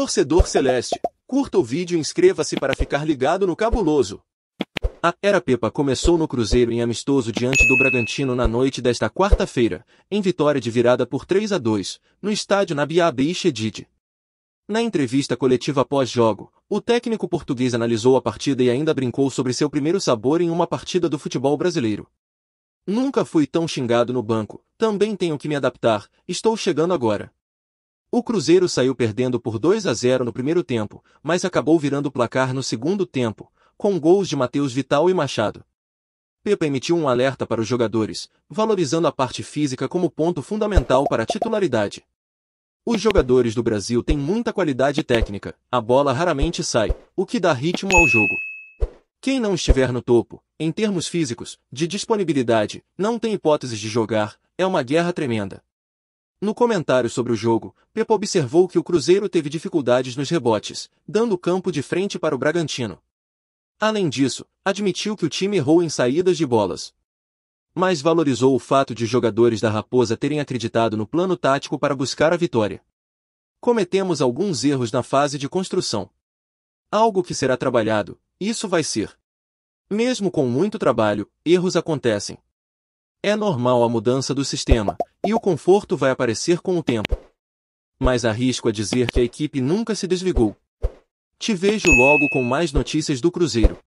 Torcedor Celeste, curta o vídeo e inscreva-se para ficar ligado no cabuloso. A Era Pepa começou no Cruzeiro em amistoso diante do Bragantino na noite desta quarta-feira, em vitória de virada por 3 a 2, no estádio Nabiabe Chedid. Na entrevista coletiva pós-jogo, o técnico português analisou a partida e ainda brincou sobre seu primeiro sabor em uma partida do futebol brasileiro. Nunca fui tão xingado no banco, também tenho que me adaptar, estou chegando agora. O Cruzeiro saiu perdendo por 2 a 0 no primeiro tempo, mas acabou virando o placar no segundo tempo, com gols de Matheus Vital e Machado. Pepa emitiu um alerta para os jogadores, valorizando a parte física como ponto fundamental para a titularidade. Os jogadores do Brasil têm muita qualidade técnica, a bola raramente sai, o que dá ritmo ao jogo. Quem não estiver no topo, em termos físicos, de disponibilidade, não tem hipóteses de jogar, é uma guerra tremenda. No comentário sobre o jogo, Pepa observou que o Cruzeiro teve dificuldades nos rebotes, dando campo de frente para o Bragantino. Além disso, admitiu que o time errou em saídas de bolas. Mas valorizou o fato de jogadores da Raposa terem acreditado no plano tático para buscar a vitória. Cometemos alguns erros na fase de construção. Algo que será trabalhado, isso vai ser. Mesmo com muito trabalho, erros acontecem. É normal a mudança do sistema, e o conforto vai aparecer com o tempo. Mas arrisco a dizer que a equipe nunca se desligou. Te vejo logo com mais notícias do Cruzeiro.